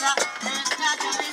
tierra, esta